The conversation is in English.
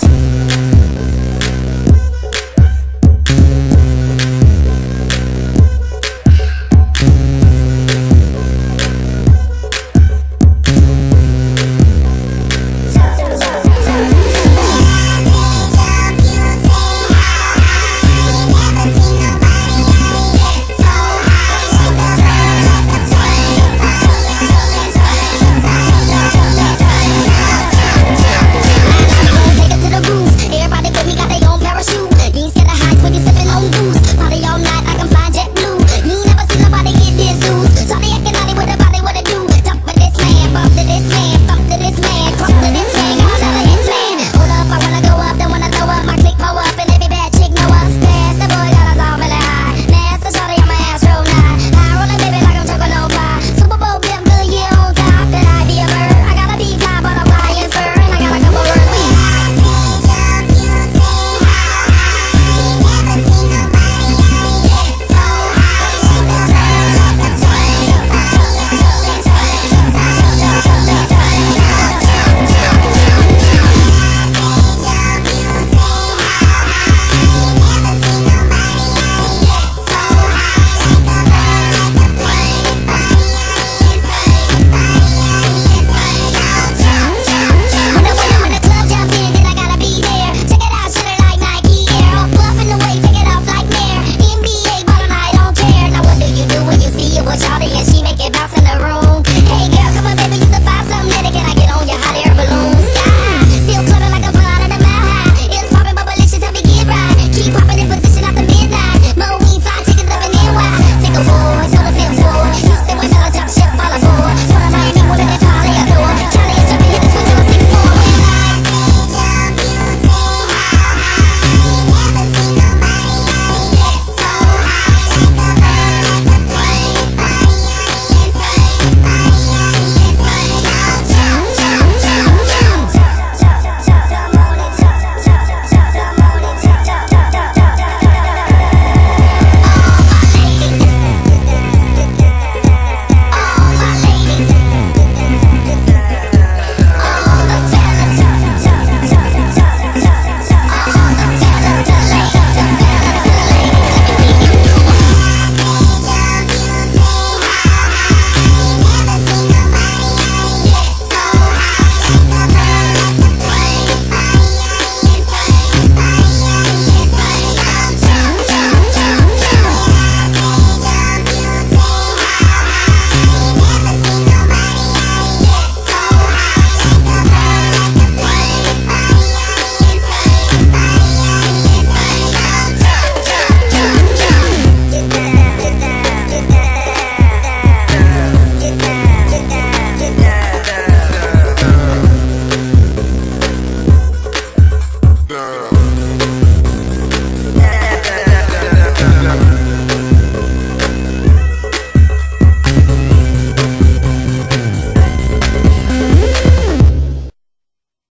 time